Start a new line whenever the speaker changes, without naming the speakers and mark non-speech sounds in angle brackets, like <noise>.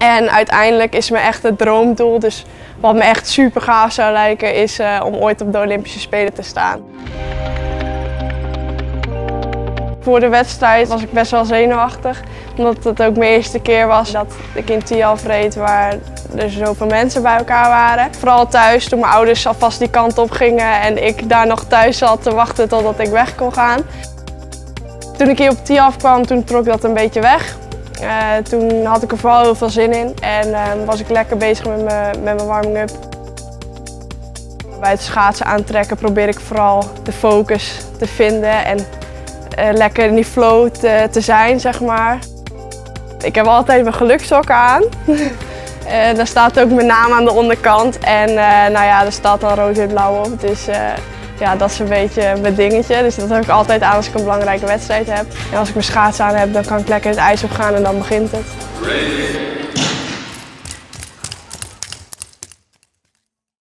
En uiteindelijk is me echt het droomdoel, dus wat me echt super gaaf zou lijken, is eh, om ooit op de Olympische Spelen te staan. Voor de wedstrijd was ik best wel zenuwachtig, omdat het ook mijn eerste keer was dat ik in Tialf reed waar er zoveel mensen bij elkaar waren. Vooral thuis, toen mijn ouders alvast die kant op gingen en ik daar nog thuis zat te wachten totdat ik weg kon gaan. Toen ik hier op Tialf kwam, toen trok dat een beetje weg. Uh, toen had ik er vooral heel veel zin in en uh, was ik lekker bezig met mijn, warming-up. Bij het schaatsen aantrekken probeer ik vooral de focus te vinden en uh, lekker in die flow te, te, zijn, zeg maar. Ik heb altijd mijn geluksokken aan. <laughs> en daar staat ook mijn naam aan de onderkant en nou ja, er staat dan rood-wit-blauw op. Dus ja, dat is een beetje mijn dingetje. Dus dat heb ik altijd aan als ik een belangrijke wedstrijd heb. En als ik mijn schaats aan heb, dan kan ik lekker het ijs op gaan en dan begint het.